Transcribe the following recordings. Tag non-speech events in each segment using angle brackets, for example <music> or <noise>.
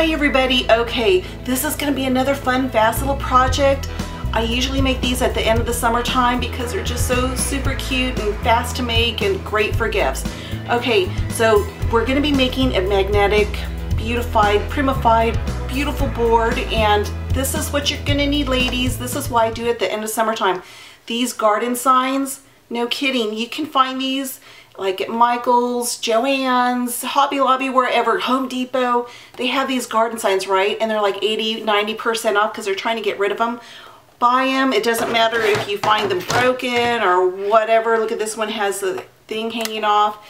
Hi everybody. Okay, this is going to be another fun, fast little project. I usually make these at the end of the summertime because they're just so super cute and fast to make and great for gifts. Okay, so we're going to be making a magnetic, beautified, primified, beautiful board and this is what you're going to need ladies. This is why I do it at the end of summertime. These garden signs, no kidding, you can find these like at Michael's, Joann's, Hobby Lobby, wherever, Home Depot, they have these garden signs, right? And they're like 80, 90% off because they're trying to get rid of them. Buy them. It doesn't matter if you find them broken or whatever. Look at this one has the thing hanging off.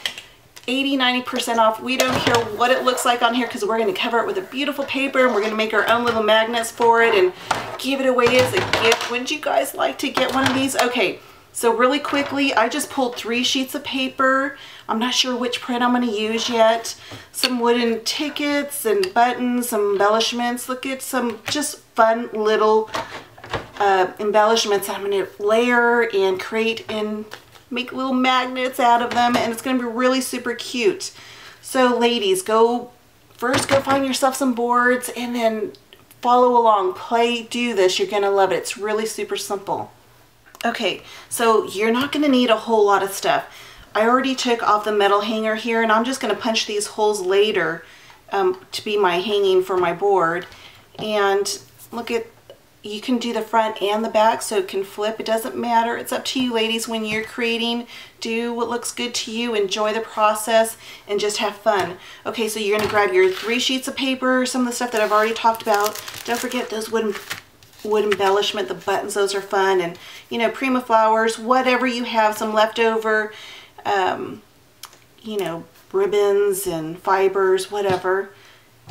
80, 90% off. We don't care what it looks like on here because we're going to cover it with a beautiful paper and we're going to make our own little magnets for it and give it away as a gift. Wouldn't you guys like to get one of these? Okay. So really quickly, I just pulled three sheets of paper. I'm not sure which print I'm going to use yet. Some wooden tickets and buttons, some embellishments. Look at some just fun little uh, embellishments I'm going to layer and create and make little magnets out of them. And it's going to be really super cute. So ladies, go first go find yourself some boards and then follow along. Play, do this. You're going to love it. It's really super simple. Okay, so you're not going to need a whole lot of stuff. I already took off the metal hanger here and I'm just going to punch these holes later um, to be my hanging for my board. And look at, you can do the front and the back so it can flip. It doesn't matter. It's up to you ladies when you're creating. Do what looks good to you. Enjoy the process and just have fun. Okay, so you're going to grab your three sheets of paper, some of the stuff that I've already talked about. Don't forget those wooden wood embellishment, the buttons, those are fun. And, you know, Prima flowers, whatever you have, some leftover, um, you know, ribbons and fibers, whatever.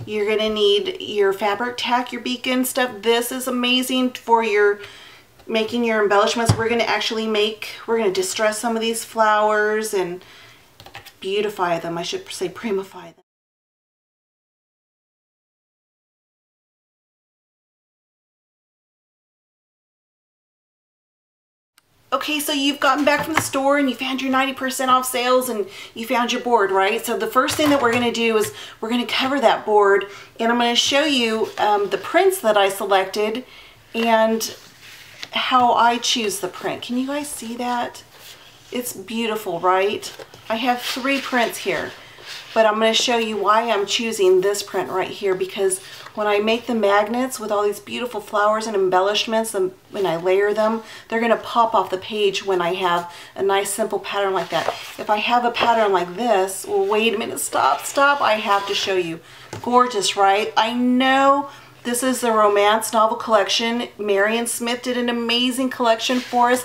You're going to need your Fabri-Tac, your beacon stuff. This is amazing for your making your embellishments. We're going to actually make, we're going to distress some of these flowers and beautify them. I should say primify them. Okay, so you've gotten back from the store and you found your 90% off sales and you found your board, right? So the first thing that we're going to do is we're going to cover that board and I'm going to show you um, the prints that I selected and how I choose the print. Can you guys see that? It's beautiful, right? I have three prints here, but I'm going to show you why I'm choosing this print right here because when I make the magnets with all these beautiful flowers and embellishments and when I layer them, they're going to pop off the page when I have a nice simple pattern like that. If I have a pattern like this, well, wait a minute, stop, stop, I have to show you. Gorgeous, right? I know this is the romance novel collection. Marion Smith did an amazing collection for us.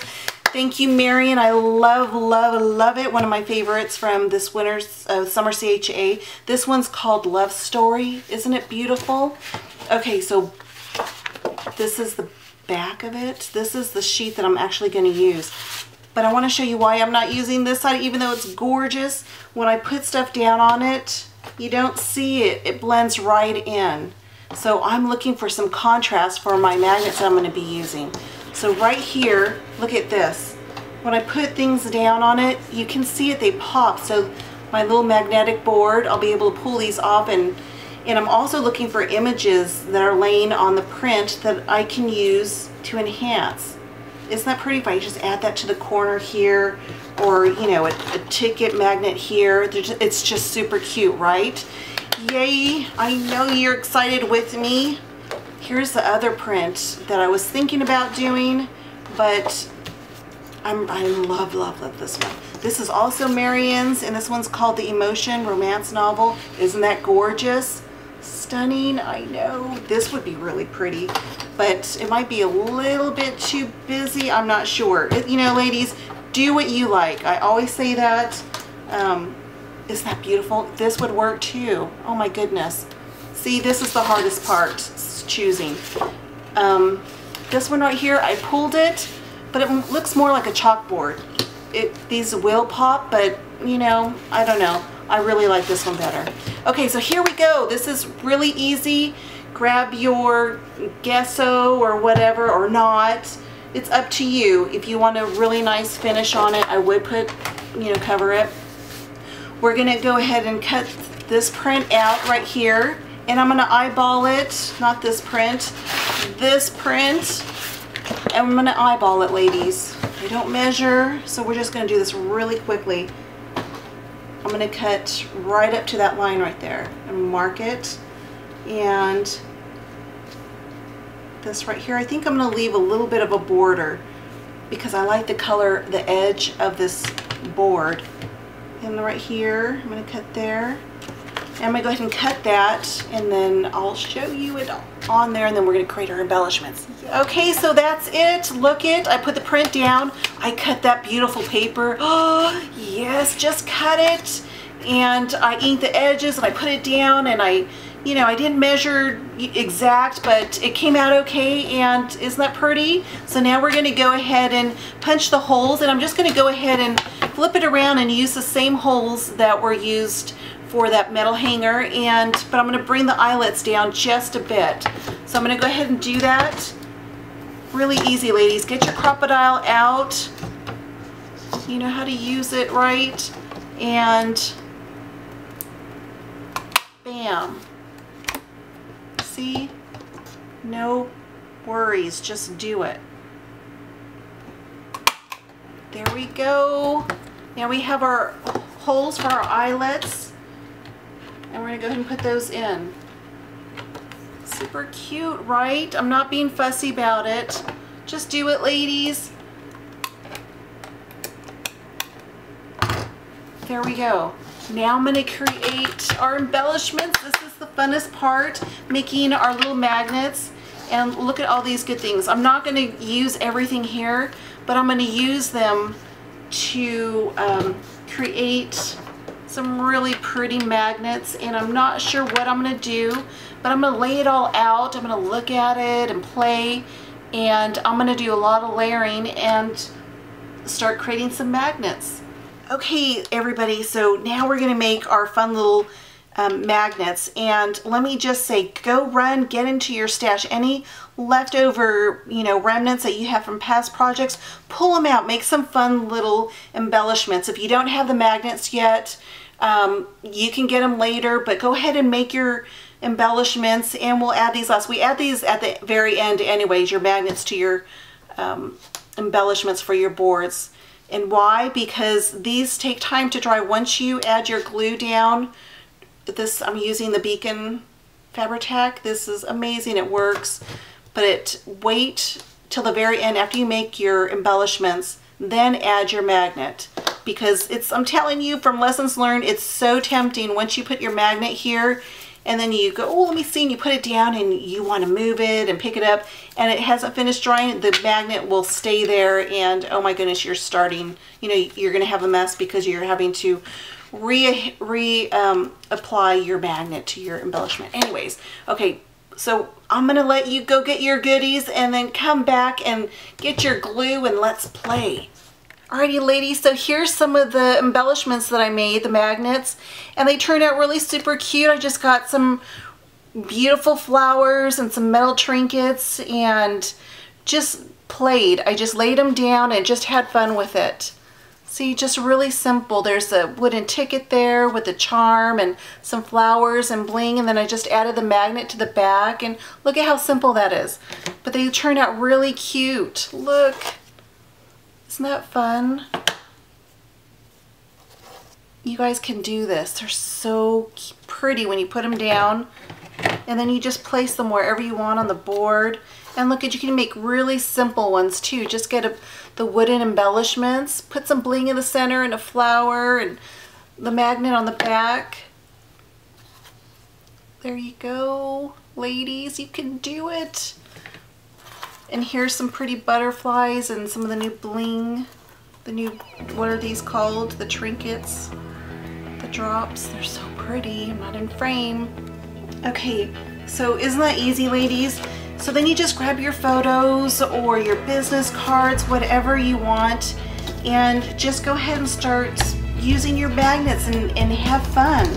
Thank you, Marion. I love, love, love it. One of my favorites from this winter's uh, summer CHA. This one's called Love Story. Isn't it beautiful? Okay, so this is the back of it. This is the sheet that I'm actually going to use. But I want to show you why I'm not using this side, even though it's gorgeous. When I put stuff down on it, you don't see it. It blends right in. So I'm looking for some contrast for my magnets I'm going to be using. So right here, look at this. When I put things down on it, you can see it, they pop. So my little magnetic board, I'll be able to pull these off and and I'm also looking for images that are laying on the print that I can use to enhance. Isn't that pretty if I just add that to the corner here or, you know, a, a ticket magnet here. It's just super cute, right? Yay, I know you're excited with me. Here's the other print that I was thinking about doing, but I'm, I love, love, love this one. This is also Marion's, and this one's called The Emotion Romance Novel. Isn't that gorgeous? Stunning, I know. This would be really pretty, but it might be a little bit too busy. I'm not sure. It, you know, ladies, do what you like. I always say that. Um, isn't that beautiful? This would work too. Oh my goodness. See, this is the hardest part choosing. Um, this one right here, I pulled it, but it looks more like a chalkboard. It, these will pop, but you know, I don't know. I really like this one better. Okay, so here we go. This is really easy. Grab your gesso or whatever or not. It's up to you. If you want a really nice finish on it, I would put, you know, cover it. We're gonna go ahead and cut this print out right here and I'm gonna eyeball it, not this print, this print, and I'm gonna eyeball it, ladies. I don't measure, so we're just gonna do this really quickly. I'm gonna cut right up to that line right there and mark it. And this right here, I think I'm gonna leave a little bit of a border because I like the color, the edge of this board. And right here, I'm gonna cut there. I'm gonna go ahead and cut that and then I'll show you it on there and then we're gonna create our embellishments. Okay, so that's it. Look it, I put the print down. I cut that beautiful paper. Oh, <gasps> yes, just cut it. And I inked the edges and I put it down and I, you know, I didn't measure exact, but it came out okay. And isn't that pretty? So now we're gonna go ahead and punch the holes and I'm just gonna go ahead and flip it around and use the same holes that were used for that metal hanger and but I'm going to bring the eyelets down just a bit. So I'm going to go ahead and do that. Really easy ladies. Get your Crop-A-Dile out. You know how to use it right? And bam. See? No worries. Just do it. There we go. Now we have our holes for our eyelets we're gonna go ahead and put those in. Super cute, right? I'm not being fussy about it. Just do it, ladies. There we go. Now I'm gonna create our embellishments. This is the funnest part, making our little magnets. And look at all these good things. I'm not gonna use everything here, but I'm gonna use them to um, create some really pretty magnets and I'm not sure what I'm going to do but I'm going to lay it all out. I'm going to look at it and play and I'm going to do a lot of layering and start creating some magnets. Okay everybody so now we're going to make our fun little um, magnets and let me just say go run get into your stash any leftover you know remnants that you have from past projects pull them out make some fun little embellishments if you don't have the magnets yet um, you can get them later, but go ahead and make your embellishments and we'll add these last. We add these at the very end anyways, your magnets to your um, embellishments for your boards. And why? Because these take time to dry. Once you add your glue down, this I'm using the Beacon Fabri-Tac. This is amazing. It works. But it wait till the very end after you make your embellishments, then add your magnet because it's, I'm telling you from lessons learned, it's so tempting once you put your magnet here and then you go, oh, let me see, and you put it down and you want to move it and pick it up and it hasn't finished drying, the magnet will stay there and oh my goodness, you're starting, you know, you're going to have a mess because you're having to re, re um, apply your magnet to your embellishment. Anyways, okay, so I'm going to let you go get your goodies and then come back and get your glue and let's play. Alrighty ladies, so here's some of the embellishments that I made, the magnets, and they turned out really super cute. I just got some beautiful flowers and some metal trinkets and just played. I just laid them down and just had fun with it. See, just really simple. There's a wooden ticket there with a charm and some flowers and bling, and then I just added the magnet to the back, and look at how simple that is. But they turned out really cute. Look. Isn't that fun? You guys can do this. They're so pretty when you put them down. And then you just place them wherever you want on the board. And look at, you can make really simple ones too. Just get a, the wooden embellishments, put some bling in the center and a flower and the magnet on the back. There you go, ladies, you can do it. And here's some pretty butterflies and some of the new bling. The new, what are these called? The trinkets. The drops. They're so pretty. I'm not in frame. Okay, so isn't that easy, ladies? So then you just grab your photos or your business cards, whatever you want, and just go ahead and start using your magnets and, and have fun.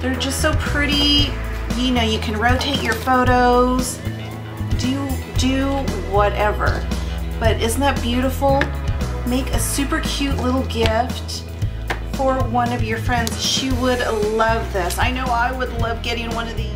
They're just so pretty. You know, you can rotate your photos. Do do whatever. But isn't that beautiful? Make a super cute little gift for one of your friends. She would love this. I know I would love getting one of these.